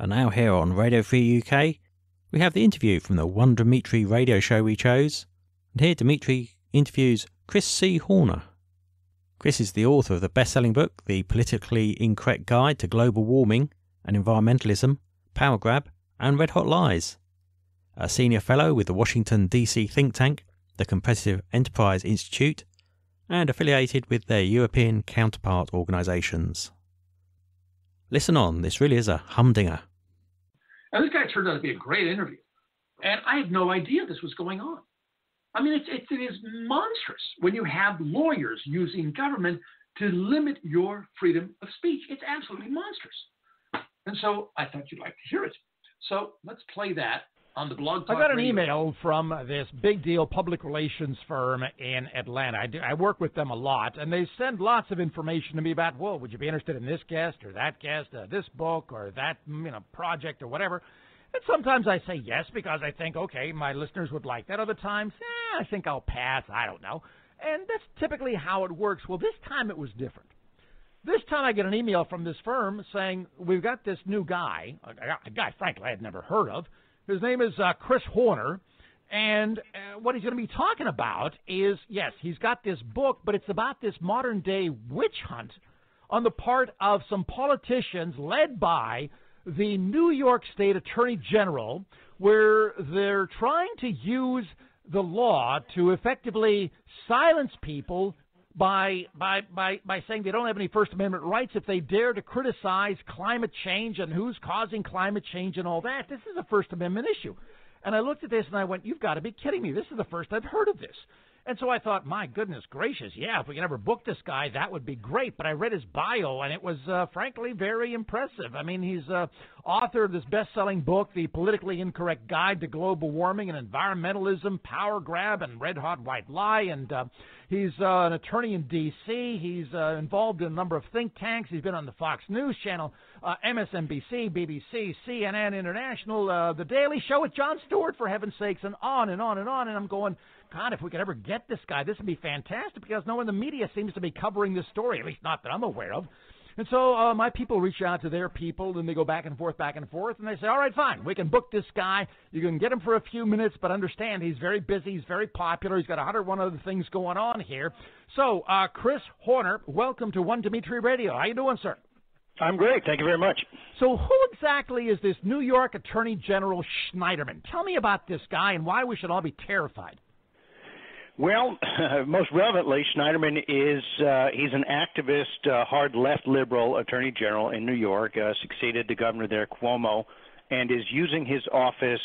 And now here on Radio Free UK, we have the interview from the One Dimitri radio show we chose. And here Dimitri interviews Chris C. Horner. Chris is the author of the best-selling book, The Politically Incorrect Guide to Global Warming and Environmentalism, Power Grab, and Red Hot Lies. A senior fellow with the Washington, D.C. think tank, the Competitive Enterprise Institute, and affiliated with their European counterpart organisations. Listen on, this really is a humdinger. Now, this guy turned out to be a great interview. And I had no idea this was going on. I mean, it's, it's, it is monstrous when you have lawyers using government to limit your freedom of speech. It's absolutely monstrous. And so I thought you'd like to hear it. So let's play that on the blog. I got an Radio. email from this big deal public relations firm in Atlanta. I, do, I work with them a lot, and they send lots of information to me about, well, would you be interested in this guest or that guest, uh, this book or that you know project or whatever. And sometimes I say yes because I think, okay, my listeners would like that. Other times, eh, I think I'll pass. I don't know. And that's typically how it works. Well, this time it was different. This time I get an email from this firm saying, we've got this new guy, a guy, frankly, I had never heard of. His name is uh, Chris Horner. And uh, what he's going to be talking about is yes, he's got this book, but it's about this modern day witch hunt on the part of some politicians led by the New York State Attorney General, where they're trying to use the law to effectively silence people by by by by saying they don't have any First Amendment rights if they dare to criticize climate change and who's causing climate change and all that. This is a First Amendment issue. And I looked at this and I went, "You've got to be kidding me! This is the first I've heard of this." And so I thought, my goodness gracious, yeah, if we can ever book this guy, that would be great. But I read his bio, and it was uh, frankly very impressive. I mean, he's uh, author of this best-selling book, The Politically Incorrect Guide to Global Warming and Environmentalism, Power Grab, and Red Hot White Lie. And uh, he's uh, an attorney in D.C. He's uh, involved in a number of think tanks. He's been on the Fox News Channel, uh, MSNBC, BBC, CNN International, uh, The Daily Show with Jon Stewart, for heaven's sakes, and on and on and on. And I'm going, God, if we could ever get this guy, this would be fantastic because no one in the media seems to be covering this story, at least not that I'm aware of. And so uh, my people reach out to their people, and they go back and forth, back and forth, and they say, "All right, fine, we can book this guy. You can get him for a few minutes, but understand he's very busy, he's very popular, he's got 101 other things going on here." So, uh, Chris Horner, welcome to One Dimitri Radio. How you doing, sir? I'm great. Thank you very much. So, who exactly is this New York Attorney General Schneiderman? Tell me about this guy and why we should all be terrified. Well, most relevantly, Schneiderman is uh, he's an activist, uh, hard left liberal attorney general in New York, uh, succeeded the governor there, Cuomo, and is using his office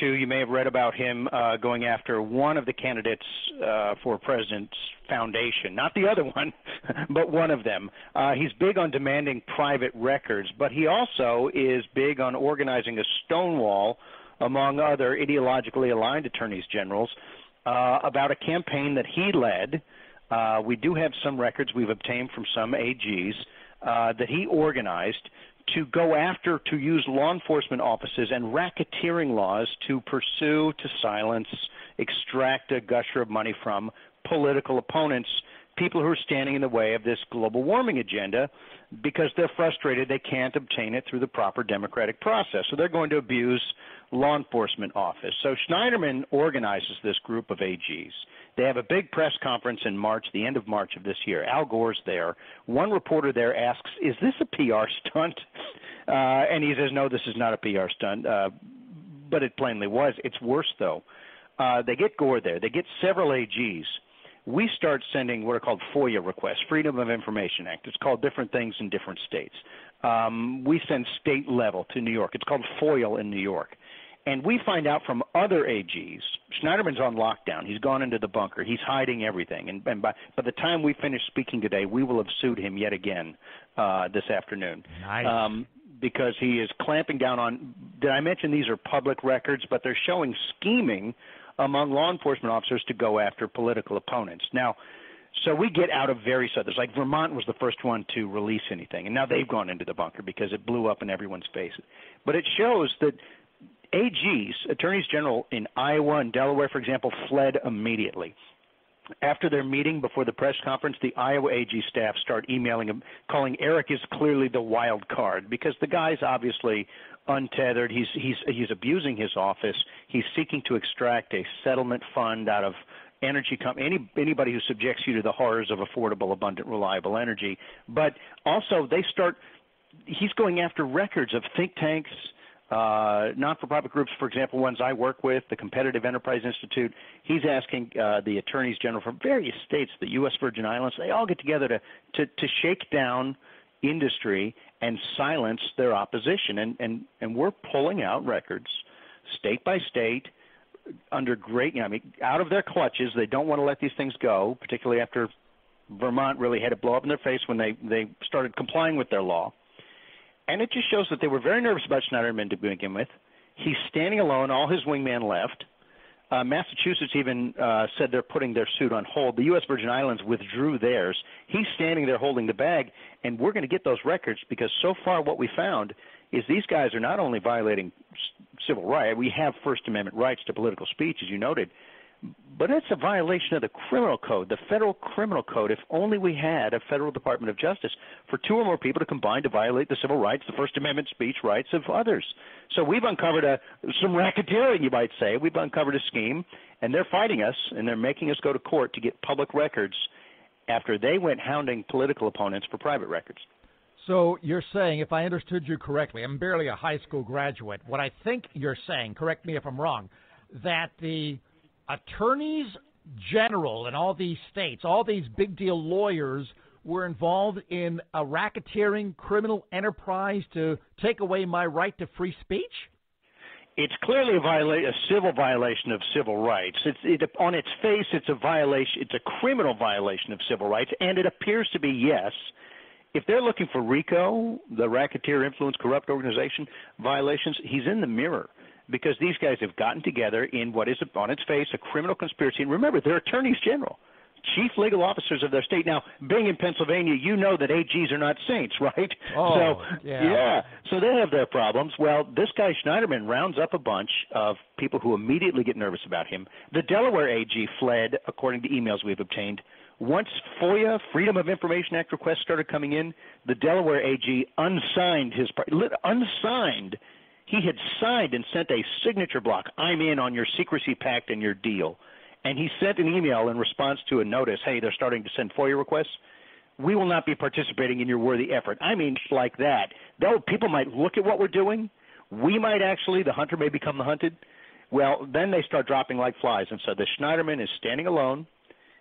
to. You may have read about him uh, going after one of the candidates uh, for president's foundation, not the other one, but one of them. Uh, he's big on demanding private records, but he also is big on organizing a stonewall among other ideologically aligned attorneys generals uh, about a campaign that he led. Uh, we do have some records we've obtained from some AGs uh, that he organized to go after, to use law enforcement offices and racketeering laws to pursue, to silence, extract a gusher of money from political opponents, people who are standing in the way of this global warming agenda because they're frustrated they can't obtain it through the proper democratic process. So they're going to abuse law enforcement office. So Schneiderman organizes this group of AGs. They have a big press conference in March, the end of March of this year. Al Gore's there. One reporter there asks, "Is this a PR stunt?" Uh, and he says, "No, this is not a PR stunt." Uh, but it plainly was. It's worse though. Uh, they get Gore there. They get several AGs. We start sending what are called FOIA requests, Freedom of Information Act. It's called different things in different states. Um, we send state level to New York. It's called FOIL in New York. And we find out from other AGs, Schneiderman's on lockdown. He's gone into the bunker. He's hiding everything. And, and by, by the time we finish speaking today, we will have sued him yet again uh, this afternoon. Nice. Um, because he is clamping down on. Did I mention these are public records? But they're showing scheming among law enforcement officers to go after political opponents. Now, so we get out of various others. Like Vermont was the first one to release anything, and now they've gone into the bunker because it blew up in everyone's face. But it shows that AGs, attorneys general in Iowa and Delaware, for example, fled immediately. after their meeting before the press conference, the Iowa AG staff start emailing him, calling Eric is clearly the wild card because the guy's obviously untethered. He's he's he's abusing his office. He's seeking to extract a settlement fund out of energy company any anybody who subjects you to the horrors of affordable, abundant, reliable energy. But also they start. He's going after records of think tanks uh, not-for-profit groups, for example, ones I work with, the Competitive Enterprise Institute. He's asking uh, the attorneys general from various states, the U.S. Virgin Islands, they all get together to to, to shake down industry and silence their opposition. And, and and we're pulling out records, state by state, under great, you know, I mean, out of their clutches. They don't want to let these things go, particularly after Vermont really had it blow up in their face when they they started complying with their law and it just shows that they were very nervous about Schneiderman to begin with. He's standing alone. All his wingman left. Uh, Massachusetts even uh, said they're putting their suit on hold. The U.S. Virgin Islands withdrew theirs. He's standing there holding the bag, and we're going to get those records because so far what we found is these guys are not only violating civil rights. We have First Amendment rights to political speech, as you noted, but it's a violation of the criminal code, the federal criminal code. If only we had a federal Department of Justice for two or more people to combine to violate the civil rights, the First Amendment speech rights of others. So we've uncovered a, some racketeering, you might say. We've uncovered a scheme, and they're fighting us, and they're making us go to court to get public records after they went hounding political opponents for private records. So you're saying, if I understood you correctly, I'm barely a high school graduate. What I think you're saying, correct me if I'm wrong, that the attorneys general in all these states, all these big deal lawyers were involved in a racketeering criminal enterprise to take away my right to free speech? It's clearly a, viola- a civil violation of civil rights. It's, it, on its face, it's a violation. It's a criminal violation of civil rights, and it appears to be yes. If they're looking for RICO, the Racketeer Influence Corrupt Organization violations, he's in the mirror because these guys have gotten together in what is on its face a criminal conspiracy. And remember, they're attorneys general, chief legal officers of their state. Now, being in Pennsylvania, you know that AGs are not saints, right? Oh, so yeah. yeah, so they have their problems. Well, this guy Schneiderman rounds up a bunch of people who immediately get nervous about him. The Delaware AG fled, according to emails we've obtained. Once FOIA, Freedom of Information Act requests started coming in, the Delaware AG unsigned his unsigned he had signed and sent a signature block. I'm in on your secrecy pact and your deal. And he sent an email in response to a notice hey, they're starting to send FOIA requests. We will not be participating in your worthy effort. I mean, like that. Though people might look at what we're doing, we might actually, the hunter may become the hunted. Well, then they start dropping like flies. And so the Schneiderman is standing alone.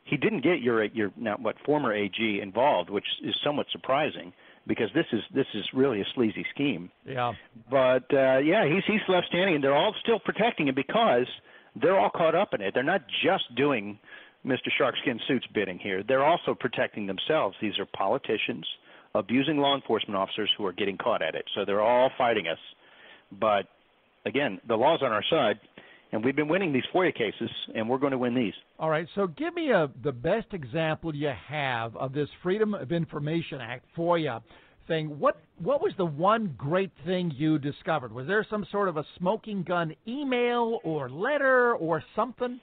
He didn't get your your now what former AG involved, which is somewhat surprising because this is this is really a sleazy scheme. Yeah. But uh, yeah, he's he's left standing, and they're all still protecting him because they're all caught up in it. They're not just doing Mr. Sharkskin Suit's bidding here. They're also protecting themselves. These are politicians abusing law enforcement officers who are getting caught at it. So they're all fighting us. But again, the law's on our side. And we've been winning these FOIA cases, and we're going to win these. All right. So give me a, the best example you have of this Freedom of Information Act FOIA thing. What what was the one great thing you discovered? Was there some sort of a smoking gun email or letter or something?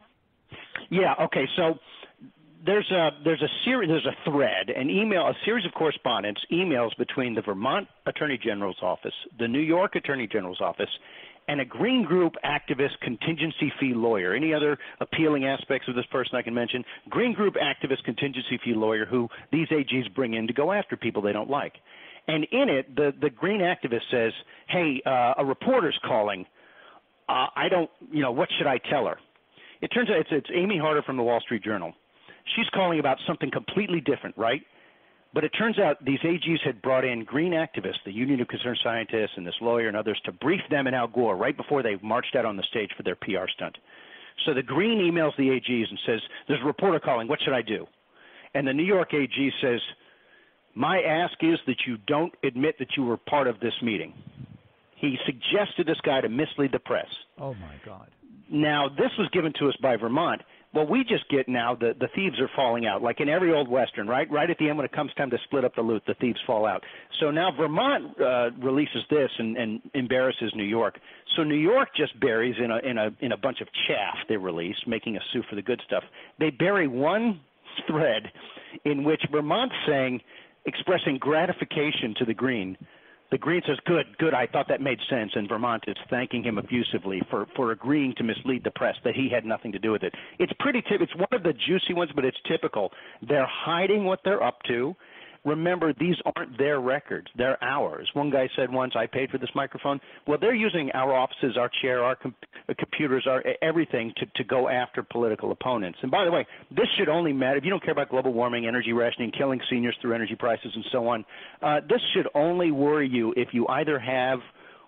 Yeah. Okay. So there's a there's a series there's a thread an email a series of correspondence emails between the Vermont Attorney General's office, the New York Attorney General's office, and a green group activist contingency fee lawyer. Any other appealing aspects of this person I can mention? Green group activist contingency fee lawyer who these AGs bring in to go after people they don't like. And in it, the, the green activist says, hey, uh, a reporter's calling. Uh, I don't, you know, what should I tell her? It turns out it's, it's Amy Harder from the Wall Street Journal. She's calling about something completely different, right? But it turns out these AGs had brought in green activists, the Union of Concerned Scientists and this lawyer and others, to brief them and Al Gore right before they marched out on the stage for their PR stunt. So the green emails the AGs and says, There's a reporter calling. What should I do? And the New York AG says, My ask is that you don't admit that you were part of this meeting. He suggested this guy to mislead the press. Oh, my God. Now, this was given to us by Vermont Well, we just get now the the thieves are falling out, like in every old western, right? Right at the end when it comes time to split up the loot, the thieves fall out. So now Vermont uh, releases this and, and embarrasses New York. So New York just buries in a in a in a bunch of chaff they release, making a sue for the good stuff. They bury one thread in which Vermont's saying, expressing gratification to the Green the Green says, "Good, good. I thought that made sense." And Vermont is thanking him effusively for for agreeing to mislead the press that he had nothing to do with it. It's pretty. It's one of the juicy ones, but it's typical. They're hiding what they're up to remember these aren't their records. They're ours. One guy said once i paid for this microphone. Well they're using our offices our chair our com- uh, computers our everything to, to go after political opponents. And by the way this should only matter if you don't care about global warming energy rationing killing seniors through energy prices and so on uh, this should only worry you if you either have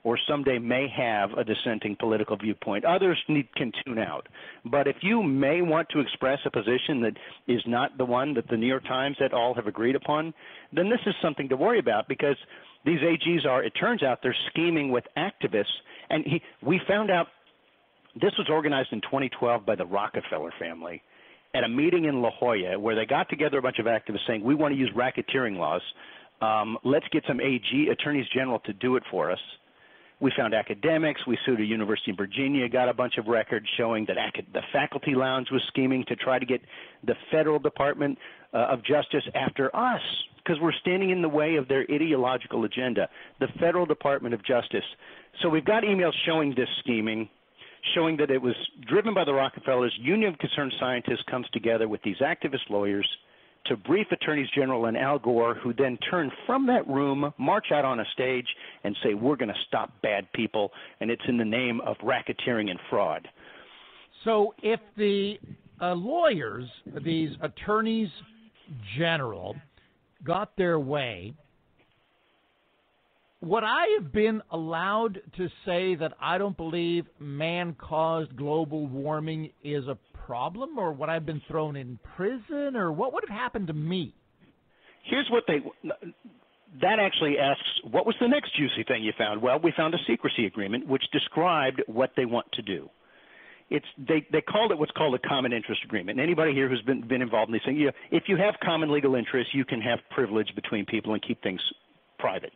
or someday may have a dissenting political viewpoint. Others need, can tune out. But if you may want to express a position that is not the one that the New York Times et al. have agreed upon, then this is something to worry about because these AGs are, it turns out, they're scheming with activists. And he, we found out this was organized in 2012 by the Rockefeller family at a meeting in La Jolla where they got together a bunch of activists saying, we want to use racketeering laws. Um, let's get some AG attorneys general to do it for us. We found academics. We sued a university in Virginia, got a bunch of records showing that the faculty lounge was scheming to try to get the federal Department uh, of Justice after us because we're standing in the way of their ideological agenda, the federal Department of Justice. So we've got emails showing this scheming, showing that it was driven by the Rockefellers. Union of Concerned Scientists comes together with these activist lawyers – to brief attorneys general and Al Gore, who then turn from that room, march out on a stage, and say, We're going to stop bad people, and it's in the name of racketeering and fraud. So if the uh, lawyers, these attorneys general, got their way, would I have been allowed to say that I don't believe man caused global warming is a problem, or would I have been thrown in prison, or what would have happened to me? Here's what they. That actually asks, what was the next juicy thing you found? Well, we found a secrecy agreement which described what they want to do. It's they they called it what's called a common interest agreement. And anybody here who's been been involved in these things, you, know, if you have common legal interests, you can have privilege between people and keep things private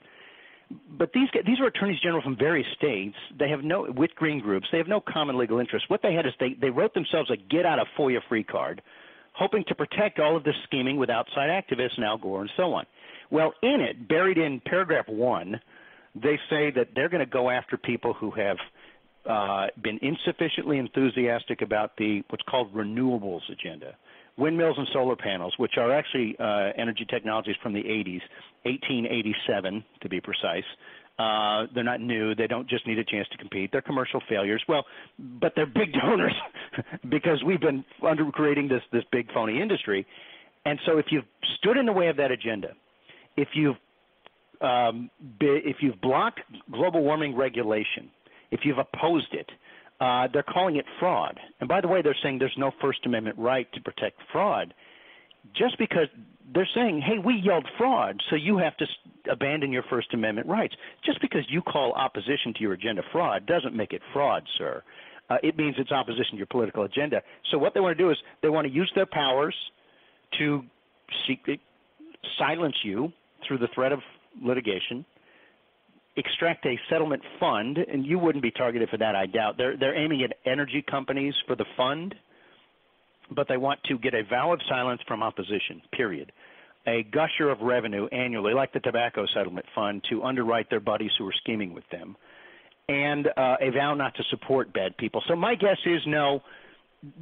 but these these are attorneys general from various states. They have no with green groups. They have no common legal interest. What they had is they they wrote themselves a get out of FOIA free card, hoping to protect all of this scheming with outside activists and Al Gore and so on. Well, in it, buried in paragraph one, they say that they're going to go after people who have uh, been insufficiently enthusiastic about the what's called renewables agenda windmills and solar panels, which are actually uh, energy technologies from the 80s, 1887 to be precise. Uh, they're not new. They don't just need a chance to compete. They're commercial failures. Well, but they're big donors because we've been under creating this this big phony industry. And so, if you've stood in the way of that agenda, if you've um, if you've blocked global warming regulation, if you've opposed it, uh, they're calling it fraud. And by the way, they're saying there's no First Amendment right to protect fraud. Just because they're saying, hey, we yelled fraud, so you have to abandon your First Amendment rights. Just because you call opposition to your agenda fraud doesn't make it fraud, sir. Uh, it means it's opposition to your political agenda. So what they want to do is they want to use their powers to seek, silence you through the threat of litigation extract a settlement fund, and you wouldn't be targeted for that, I doubt. They're they're aiming at energy companies for the fund, but they want to get a vow of silence from opposition. Period. A gusher of revenue annually, like the tobacco settlement fund, to underwrite their buddies who are scheming with them, and uh, a vow not to support bad people. So my guess is no.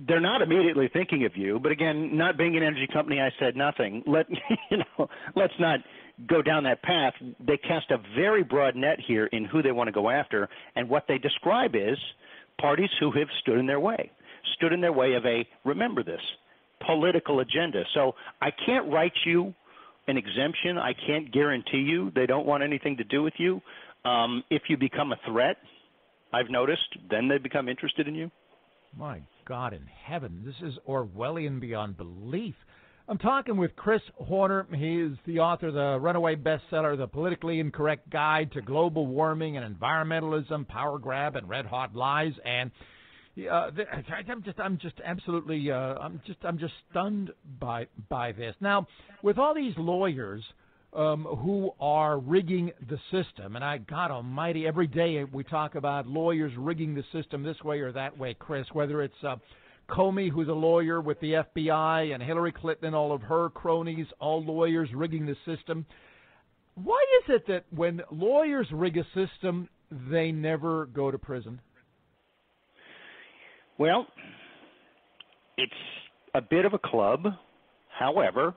They're not immediately thinking of you, but again, not being an energy company, I said nothing. Let you know, let's not go down that path, they cast a very broad net here in who they want to go after, and what they describe is parties who have stood in their way, stood in their way of a, remember this, political agenda. So I can't write you an exemption. I can't guarantee you they don't want anything to do with you. Um, if you become a threat, I've noticed, then they become interested in you. My God in heaven, this is Orwellian beyond belief. I'm talking with Chris Horner. He is the author of the runaway bestseller, The Politically Incorrect Guide to Global Warming and Environmentalism, Power Grab, and Red Hot Lies. And uh, I'm just, I'm just absolutely, uh, I'm just, I'm just stunned by by this. Now, with all these lawyers um, who are rigging the system, and I, God Almighty, every day we talk about lawyers rigging the system this way or that way, Chris. Whether it's uh, Comey, who's a lawyer with the FBI, and Hillary Clinton and all of her cronies, all lawyers rigging the system. Why is it that when lawyers rig a system, they never go to prison? Well, it's a bit of a club. However,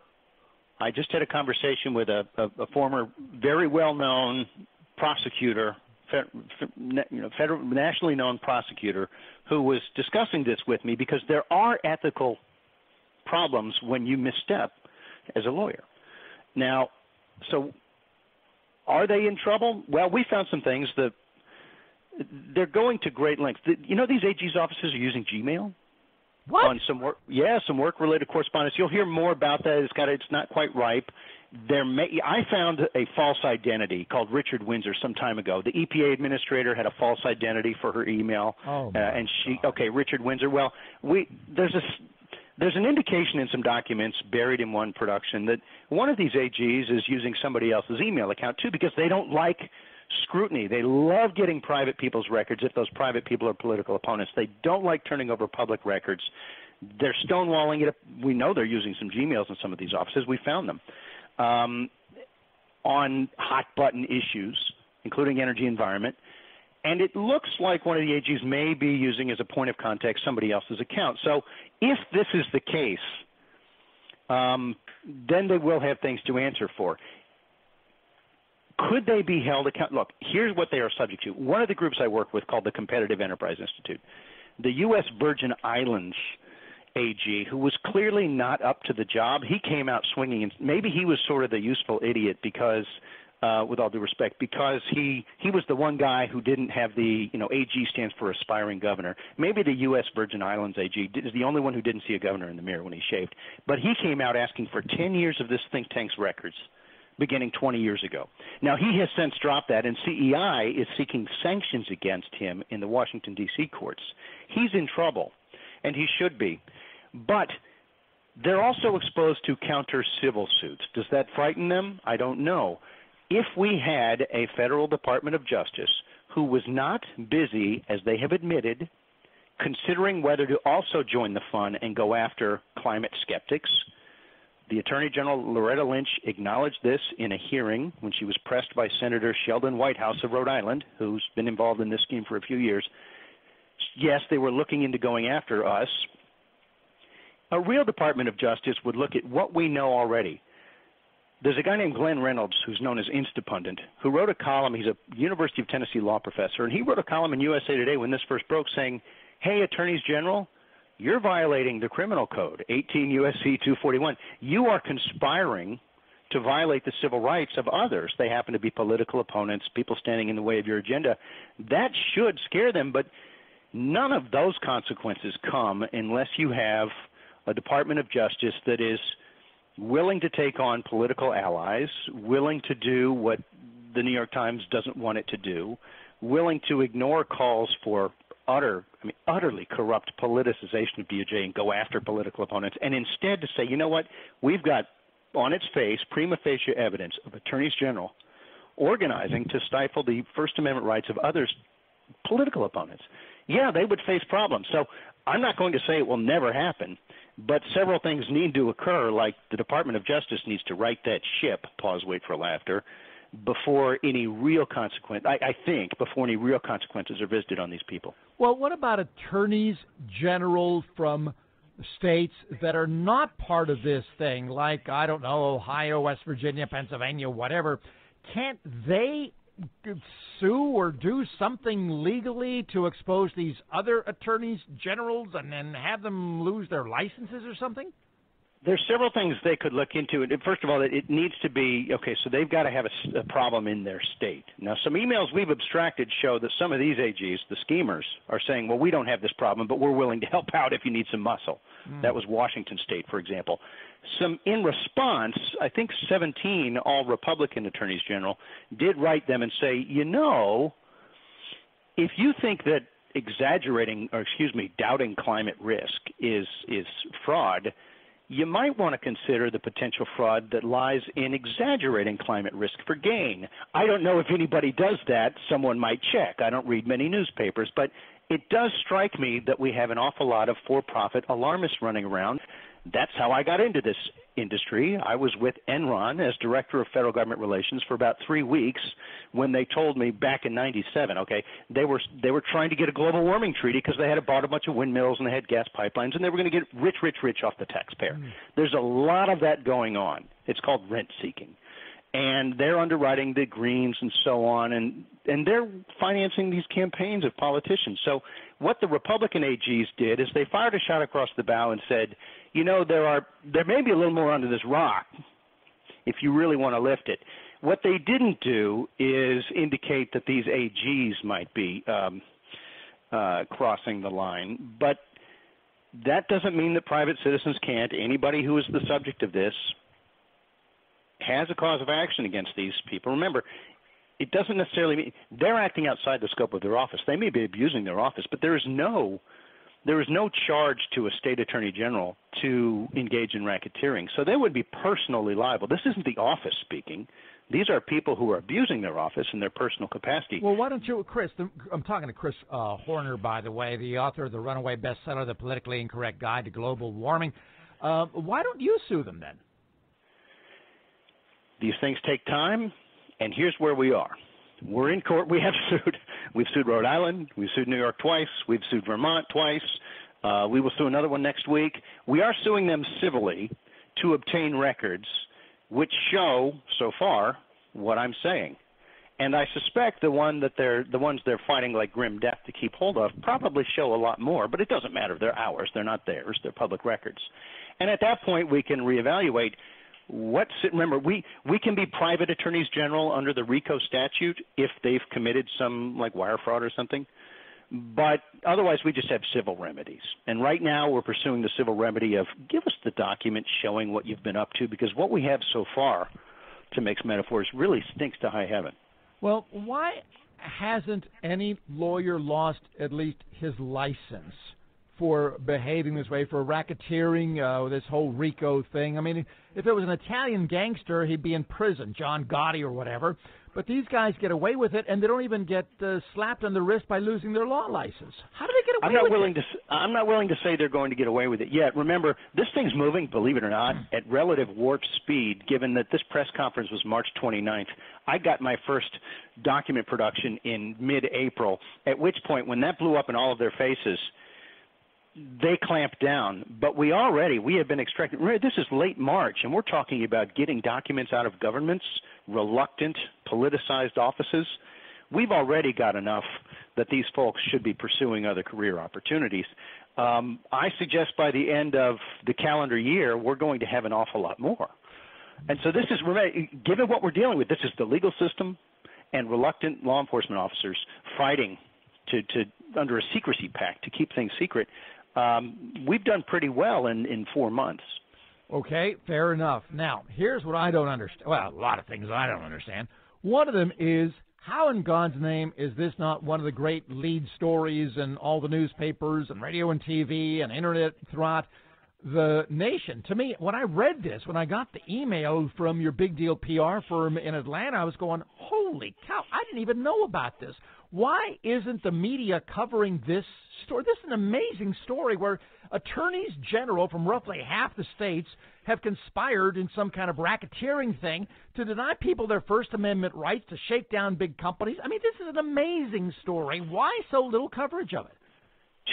I just had a conversation with a, a, a former, very well-known prosecutor, you know, federal, nationally known prosecutor, who was discussing this with me because there are ethical problems when you misstep as a lawyer. Now, so are they in trouble? Well, we found some things that they're going to great lengths. You know, these AG's offices are using Gmail. What? On some work, yeah, some work-related correspondence. You'll hear more about that. It's got, it's not quite ripe. There may, I found a false identity called Richard Windsor some time ago. The EPA administrator had a false identity for her email, oh uh, and she, okay, Richard Windsor. Well, we there's a there's an indication in some documents buried in one production that one of these AGs is using somebody else's email account too because they don't like scrutiny. They love getting private people's records if those private people are political opponents. They don't like turning over public records. They're stonewalling it. We know they're using some Gmails in some of these offices. We found them um, on hot button issues, including energy environment. And it looks like one of the AGs may be using as a point of contact somebody else's account. So if this is the case, um, then they will have things to answer for. Could they be held accountable? Look, here's what they are subject to. One of the groups I work with called the Competitive Enterprise Institute. The U.S. Virgin Islands AG, who was clearly not up to the job, he came out swinging, and maybe he was sort of the useful idiot because – uh, with all due respect, because he he was the one guy who didn't have the you know AG stands for aspiring governor. Maybe the U.S. Virgin Islands AG is the only one who didn't see a governor in the mirror when he shaved. But he came out asking for 10 years of this think tank's records, beginning 20 years ago. Now he has since dropped that, and CEI is seeking sanctions against him in the Washington D.C. courts. He's in trouble, and he should be. But they're also exposed to counter civil suits. Does that frighten them? I don't know if we had a federal Department of Justice who was not busy, as they have admitted, considering whether to also join the fun and go after climate skeptics, the Attorney General Loretta Lynch acknowledged this in a hearing when she was pressed by Senator Sheldon Whitehouse of Rhode Island, who's been involved in this scheme for a few years. Yes, they were looking into going after us. A real Department of Justice would look at what we know already there's a guy named Glenn Reynolds who's known as Instapundit who wrote a column. He's a University of Tennessee law professor, and he wrote a column in USA Today when this first broke saying, "Hey, attorneys general, you're violating the criminal code, 18 USC 241. You are conspiring to violate the civil rights of others. They happen to be political opponents, people standing in the way of your agenda. That should scare them, but none of those consequences come unless you have a Department of Justice that is – willing to take on political allies, willing to do what the New York Times doesn't want it to do, willing to ignore calls for utter, I mean, utterly corrupt politicization of DOJ and go after political opponents, and instead to say, you know what, we've got on its face prima facie evidence of attorneys general organizing to stifle the First Amendment rights of others' political opponents. Yeah, they would face problems. So I'm not going to say it will never happen, but several things need to occur, like the Department of Justice needs to right that ship, pause, wait for laughter, before any real consequence, I, I think, before any real consequences are visited on these people. Well, what about attorneys general from states that are not part of this thing, like, I don't know, Ohio, West Virginia, Pennsylvania, whatever? Can't they sue or do something legally to expose these other attorneys generals and then have them lose their licenses or something? There's several things they could look into. First of all, it needs to be okay. So they've got to have a, a problem in their state. Now, some emails we've abstracted show that some of these AGs, the schemers, are saying, "Well, we don't have this problem, but we're willing to help out if you need some muscle." Mm. That was Washington State, for example some in response, I think 17 all Republican attorneys general did write them and say, you know, if you think that exaggerating, or excuse me, doubting climate risk is is fraud, you might want to consider the potential fraud that lies in exaggerating climate risk for gain. I don't know if anybody does that. Someone might check. I don't read many newspapers, but it does strike me that we have an awful lot of for profit alarmists running around. That's how I got into this industry. I was with Enron as director of federal government relations for about three weeks when they told me back in '97. Okay, they were they were trying to get a global warming treaty because they had bought a bunch of windmills and they had gas pipelines and they were going to get rich, rich, rich off the taxpayer. Mm. There's a lot of that going on. It's called rent seeking and they're underwriting the greens and so on and and they're financing these campaigns of politicians so what the republican ags did is they fired a shot across the bow and said you know there are there may be a little more under this rock if you really want to lift it what they didn't do is indicate that these ags might be um, uh, crossing the line but that doesn't mean that private citizens can't anybody who is the subject of this has a cause of action against these people. Remember, it doesn't necessarily mean they're acting outside the scope of their office. They may be abusing their office, but there is no there is no charge to a state attorney general to engage in racketeering. So they would be personally liable. This isn't the office speaking. These are people who are abusing their office in their personal capacity. Well, why don't you, Chris? I'm talking to Chris uh, Horner, by the way, the author of the runaway bestseller, "The Politically Incorrect Guide to Global Warming." Uh, why don't you sue them then? These things take time, and here's where we are. We're in court. We have sued. We've sued Rhode Island. We've sued New York twice. We've sued Vermont twice. Uh, we will sue another one next week. We are suing them civilly to obtain records which show so far what I'm saying. And I suspect the one that they're the ones they're fighting like grim death to keep hold of probably show a lot more, but it doesn't matter. They're ours. They're not theirs. They're public records. And at that point, we can reevaluate what's it, remember we we can be private attorneys general under the RICO statute if they've committed some like wire fraud or something. But otherwise, we just have civil remedies. And right now, we're pursuing the civil remedy of give us the document showing what you've been up to, because what we have so far, to mix metaphors, really stinks to high heaven. Well, why hasn't any lawyer lost at least his license? For behaving this way, for racketeering, uh, this whole RICO thing. I mean, if it was an Italian gangster, he'd be in prison, John Gotti or whatever. But these guys get away with it, and they don't even get uh, slapped on the wrist by losing their law license. How do they get away I'm not with willing it? To, I'm not willing to say they're going to get away with it yet. Remember, this thing's moving, believe it or not, at relative warp speed, given that this press conference was March 29th. I got my first document production in mid-April, at which point, when that blew up in all of their faces – they clamped down, but we already we have been extracting. This is late March, and we're talking about getting documents out of governments, reluctant, politicized offices. We've already got enough that these folks should be pursuing other career opportunities. Um, I suggest by the end of the calendar year, we're going to have an awful lot more. And so this is, given what we're dealing with, this is the legal system and reluctant law enforcement officers fighting to, to under a secrecy pact to keep things secret um, we've done pretty well in, in four months. Okay, fair enough. Now, here's what I don't understand. Well, a lot of things I don't understand. One of them is how in God's name is this not one of the great lead stories in all the newspapers and radio and TV and internet throughout the nation? To me, when I read this, when I got the email from your big deal PR firm in Atlanta, I was going, holy cow, I didn't even know about this. Why isn't the media covering this story? This is an amazing story where attorneys general from roughly half the states have conspired in some kind of racketeering thing to deny people their First Amendment rights to shake down big companies. I mean, this is an amazing story. Why so little coverage of it?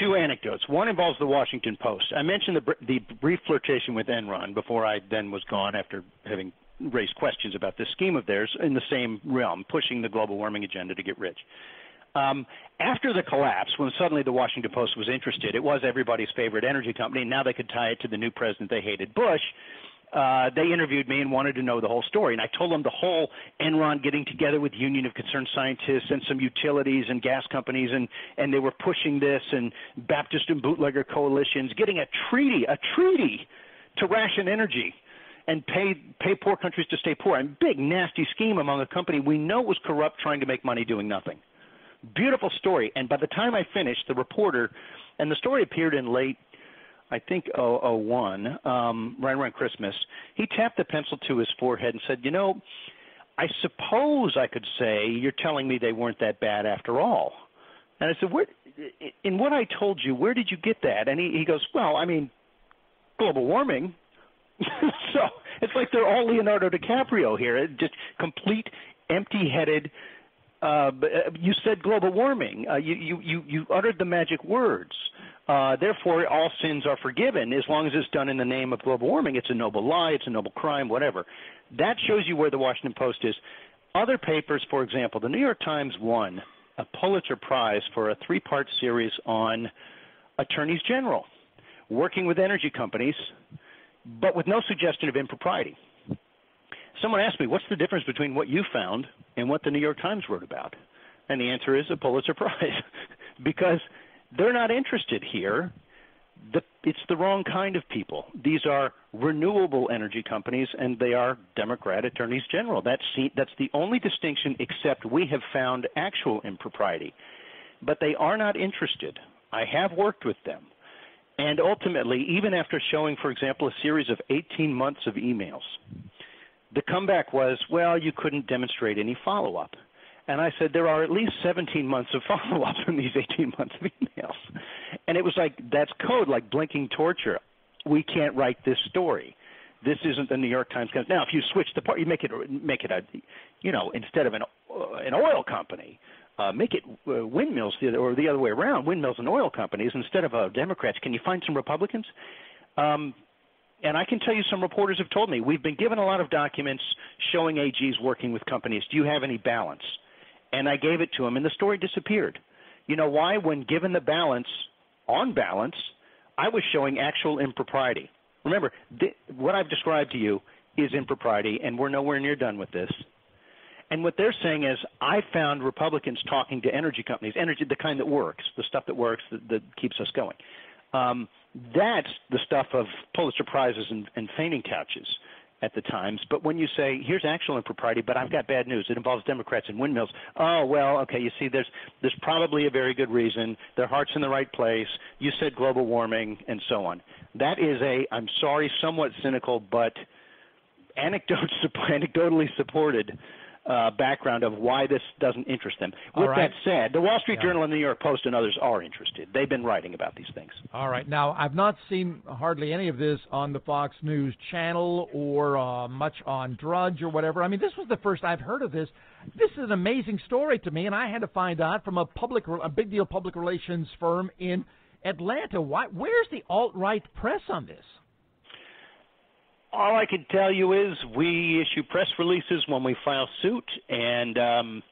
Two anecdotes. One involves the Washington Post. I mentioned the, the brief flirtation with Enron before I then was gone after having raised questions about this scheme of theirs in the same realm, pushing the global warming agenda to get rich. Um, after the collapse, when suddenly the Washington Post was interested, it was everybody's favorite energy company. Now they could tie it to the new president they hated, Bush. Uh, they interviewed me and wanted to know the whole story. And I told them the whole Enron getting together with Union of Concerned Scientists and some utilities and gas companies, and and they were pushing this and Baptist and bootlegger coalitions, getting a treaty, a treaty to ration energy and pay pay poor countries to stay poor. A big nasty scheme among a company we know was corrupt, trying to make money doing nothing. Beautiful story. And by the time I finished, the reporter, and the story appeared in late, I think, 001, um, right around Christmas, he tapped the pencil to his forehead and said, You know, I suppose I could say you're telling me they weren't that bad after all. And I said, Where, in what I told you, where did you get that? And he, he goes, Well, I mean, global warming. so it's like they're all Leonardo DiCaprio here, just complete empty-headed. Uh, uh, you said global warming. Uh, you, you, you, you uttered the magic words. Uh, therefore, all sins are forgiven as long as it's done in the name of global warming. It's a noble lie, it's a noble crime, whatever. That shows you where the Washington Post is. Other papers, for example, the New York Times won a Pulitzer Prize for a three part series on attorneys general working with energy companies, but with no suggestion of impropriety. Someone asked me, What's the difference between what you found and what the New York Times wrote about? And the answer is a Pulitzer Prize because they're not interested here. The, it's the wrong kind of people. These are renewable energy companies, and they are Democrat attorneys general. That's, that's the only distinction, except we have found actual impropriety. But they are not interested. I have worked with them. And ultimately, even after showing, for example, a series of 18 months of emails, the comeback was, well, you couldn't demonstrate any follow up. And I said, there are at least 17 months of follow up in these 18 months of emails. And it was like, that's code, like blinking torture. We can't write this story. This isn't the New York Times. Now, if you switch the part, you make it make it a, you know, instead of an uh, an oil company, uh, make it uh, windmills the other, or the other way around, windmills and oil companies instead of uh, Democrats. Can you find some Republicans? Um, and I can tell you some reporters have told me we've been given a lot of documents showing AGs working with companies. Do you have any balance? and I gave it to him, and the story disappeared. You know why? When given the balance, on balance, I was showing actual impropriety. Remember, th- what I've described to you is impropriety, and we're nowhere near done with this. And what they're saying is, I found Republicans talking to energy companies, energy, the kind that works, the stuff that works, that, that keeps us going. Um, that's the stuff of Pulitzer prizes and, and fainting couches at the Times. But when you say, here's actual impropriety, but I've got bad news, it involves Democrats and windmills. Oh, well, okay, you see, there's, there's probably a very good reason. Their heart's in the right place. You said global warming and so on. That is a, I'm sorry, somewhat cynical, but anecdotes, anecdotally supported uh, background of why this doesn't interest them. With right. that said, the Wall Street yeah. Journal and the New York Post and others are interested. They've been writing about these things. All right. Now, I've not seen hardly any of this on the Fox News channel or uh, much on Drudge or whatever. I mean, this was the first I've heard of this. This is an amazing story to me, and I had to find out from a public, a big deal public relations firm in Atlanta. Why? Where's the alt right press on this? All I can tell you is we issue press releases when we file suit, and um,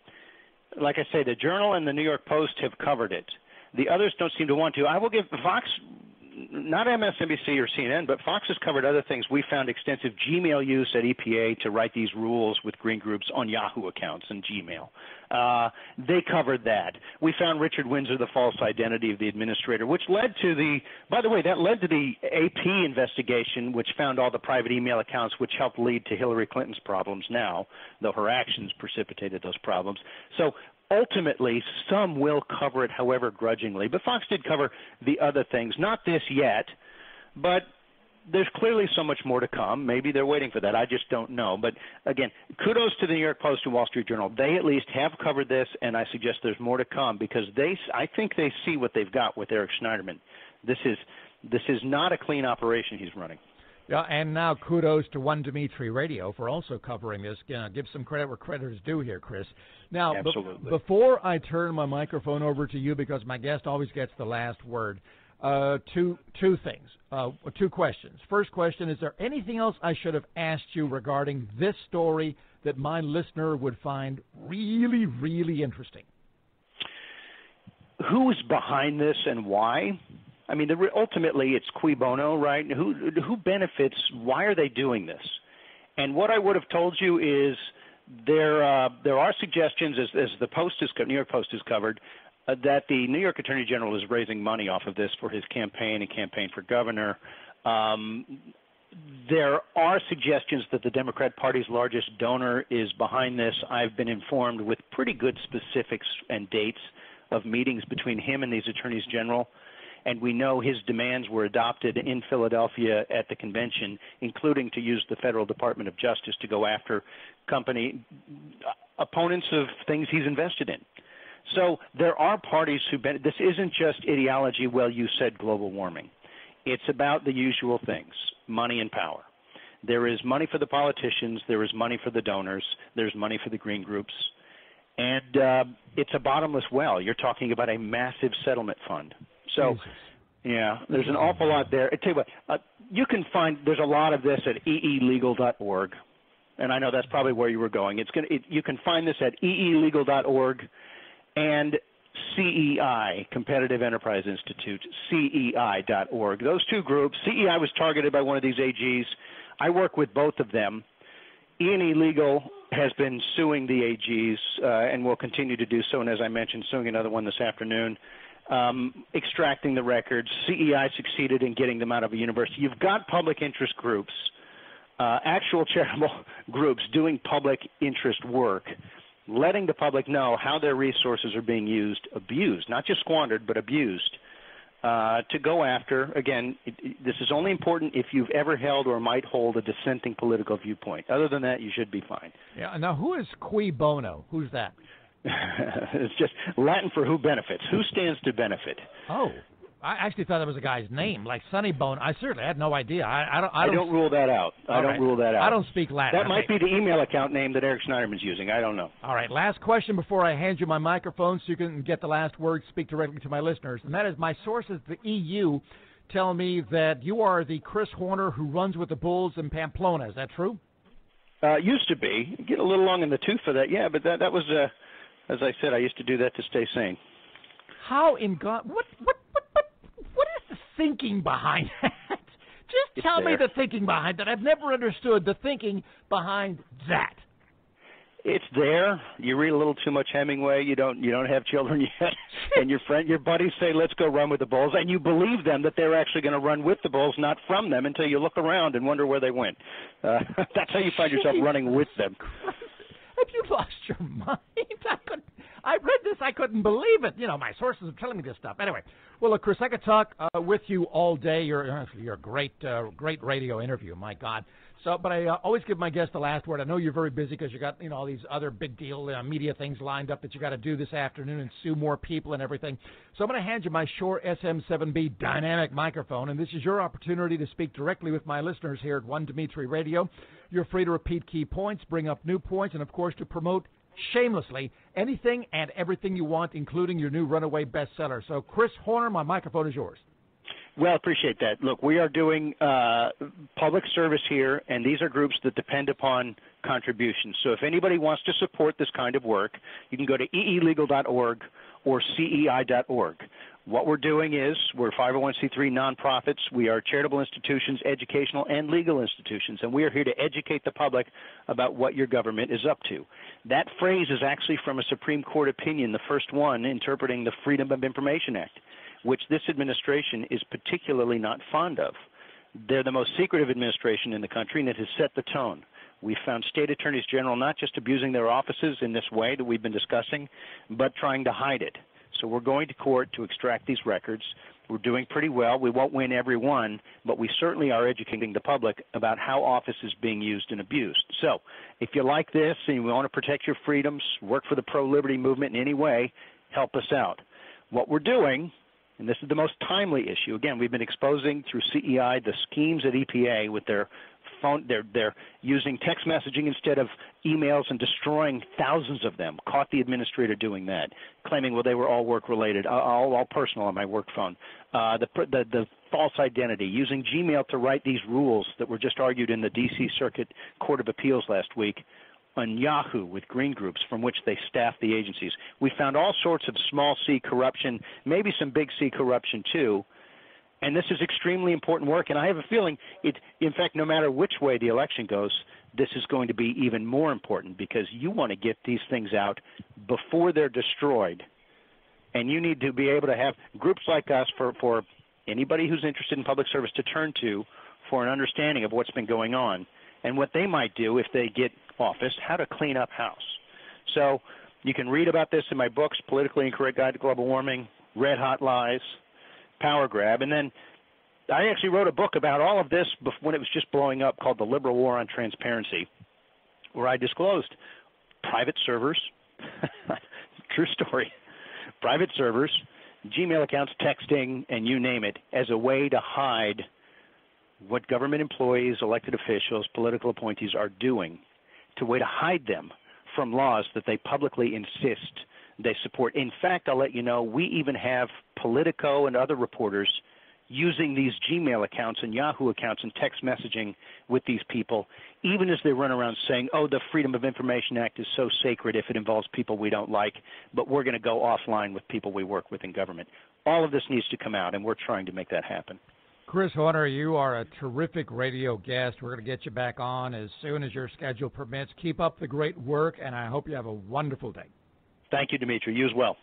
like I say, the Journal and the New York Post have covered it. The others don't seem to want to. I will give Fox not MSNBC or CNN, but Fox has covered other things. We found extensive Gmail use at EPA to write these rules with green groups on Yahoo accounts and Gmail. Uh, they covered that. We found Richard Windsor, the false identity of the administrator, which led to the, by the way, that led to the AP investigation, which found all the private email accounts, which helped lead to Hillary Clinton's problems now, though her actions precipitated those problems. So ultimately some will cover it however grudgingly but fox did cover the other things. Not this yet but there's clearly so much more to come. Maybe they're waiting for that. I just don't know. But again kudos to the new york post and wall street journal. They at least have covered this and i suggest there's more to come because they i think they see what they've got with eric schneiderman. This is this is not a clean operation he's running yeah, and now kudos to One Dimitri Radio for also covering this. Give some credit where credit is due here, Chris. Now, Absolutely. before I turn my microphone over to you, because my guest always gets the last word, uh, two two things, uh, two questions. First question: Is there anything else I should have asked you regarding this story that my listener would find really, really interesting? Who is behind this and why? I mean, the, ultimately, it's cui bono, right? Who who benefits? Why are they doing this? And what I would have told you is there uh, there are suggestions, as, as the Post is New York Post has covered, uh, that the New York Attorney General is raising money off of this for his campaign and campaign for governor. Um, there are suggestions that the Democrat Party's largest donor is behind this. I've been informed with pretty good specifics and dates of meetings between him and these attorneys general and we know his demands were adopted in Philadelphia at the convention, including to use the Federal Department of Justice to go after company opponents of things he's invested in. So there are parties who ben- this isn't just ideology. Well, you said global warming. It's about the usual things: money and power. There is money for the politicians. There is money for the donors. There's money for the green groups. And uh, it's a bottomless well. You're talking about a massive settlement fund. So, yeah, there's an awful lot there. I tell you what, uh, you can find there's a lot of this at eelegal.org, and I know that's probably where you were going. It's gonna it, you can find this at eelegal.org and CEI, Competitive Enterprise Institute, CEI.org. Those two groups, CEI was targeted by one of these AGs. I work with both of them. E&E Legal has been suing the AGs uh, and will continue to do so, and as I mentioned, suing another one this afternoon um, extracting the records. CEI succeeded in getting them out of a university. You've got public interest groups, uh, actual charitable groups doing public interest work, letting the public know how their resources are being used, abused, not just squandered, but abused. Uh, to go after, again, it, it, this is only important if you've ever held or might hold a dissenting political viewpoint. Other than that, you should be fine. Yeah. Now, who is Cui Bono? Who's that? it's just Latin for who benefits. Who stands to benefit? Oh, I actually thought that was a guy's name, like Sonny Bono. I certainly had no idea. I, I don't. I don't, I don't rule that out. I don't right. rule that out. I don't speak Latin. That might be the email account name that Eric Schneiderman's using. I don't know. All right. Last question before I hand you my microphone, so you can get the last word, speak directly to my listeners, and that is my sources, the EU, tell me that you are the Chris Horner who runs with the Bulls in Pamplona. Is that true? Uh, used to be. Get a little long in the tooth for that, yeah, but that that was. Uh, as I said, I used to do that to stay sane. How in God? What what what what, what is the thinking behind that? Just it's tell there. me the thinking behind that. I've never understood the thinking behind that. It's there. You read a little too much Hemingway. You don't. You don't have children yet, and your friend, your buddies say, "Let's go run with the bulls," and you believe them that they're actually going to run with the bulls, not from them, until you look around and wonder where they went. Uh, that's how you find yourself running with them. Have you lost your mind? I couldn't. I read this. I couldn't believe it. You know, my sources are telling me this stuff. Anyway, well, look, Chris, I could talk uh, with you all day. You're uh, you're a great, uh, great radio interview. My God. So, but I uh, always give my guest the last word. I know you're very busy because you got you know all these other big deal uh, media things lined up that you got to do this afternoon and sue more people and everything. So I'm going to hand you my Shure SM7B dynamic microphone, and this is your opportunity to speak directly with my listeners here at One Dimitri Radio. You're free to repeat key points, bring up new points, and of course to promote shamelessly anything and everything you want, including your new runaway bestseller. So, Chris Horner, my microphone is yours. Well, appreciate that. Look, we are doing uh, public service here, and these are groups that depend upon contributions. So if anybody wants to support this kind of work, you can go to eelegal.org or cei.org. What we're doing is we're 501c3 nonprofits. We are charitable institutions, educational and legal institutions, and we are here to educate the public about what your government is up to. That phrase is actually from a Supreme Court opinion, the first one interpreting the Freedom of Information Act, which this administration is particularly not fond of. They're the most secretive administration in the country, and it has set the tone. We found state attorneys general not just abusing their offices in this way that we've been discussing, but trying to hide it. So we're going to court to extract these records. We're doing pretty well. We won't win every one, but we certainly are educating the public about how office is being used and abused. So if you like this and you want to protect your freedoms, work for the pro liberty movement in any way, help us out. What we're doing, and this is the most timely issue, again, we've been exposing through CEI the schemes at EPA with their phone they're they're using text messaging instead of emails and destroying thousands of them. Caught the administrator doing that, claiming well they were all work related, all all personal on my work phone. Uh, the, the the false identity, using Gmail to write these rules that were just argued in the D.C. Circuit Court of Appeals last week on Yahoo with green groups from which they staff the agencies. We found all sorts of small c corruption, maybe some big C corruption too. And this is extremely important work, and I have a feeling it. In fact, no matter which way the election goes, this is going to be even more important because you want to get these things out before they're destroyed, and you need to be able to have groups like us for for anybody who's interested in public service to turn to for an understanding of what's been going on and what they might do if they get office, how to clean up house. So You can read about this in my books, Politically Incorrect Guide to Global Warming, Red Hot Lies, Power Grab, and then I actually wrote a book about all of this when it was just blowing up called The Liberal War on Transparency, where I disclosed private servers, true story, private servers, Gmail accounts, texting, and you name it, as a way to hide what government employees, elected officials, political appointees are doing, to way to hide them from laws that they publicly insist they support. In fact, I'll let you know, we even have Politico and other reporters using these Gmail accounts and Yahoo accounts and text messaging with these people, even as they run around saying, oh, the Freedom of Information Act is so sacred if it involves people we don't like, but we're going to go offline with people we work with in government. All of this needs to come out, and we're trying to make that happen. Chris Horner, you are a terrific radio guest. We're going to get you back on as soon as your schedule permits. Keep up the great work, and I hope you have a wonderful day. Thank you, Dimitri. You as well.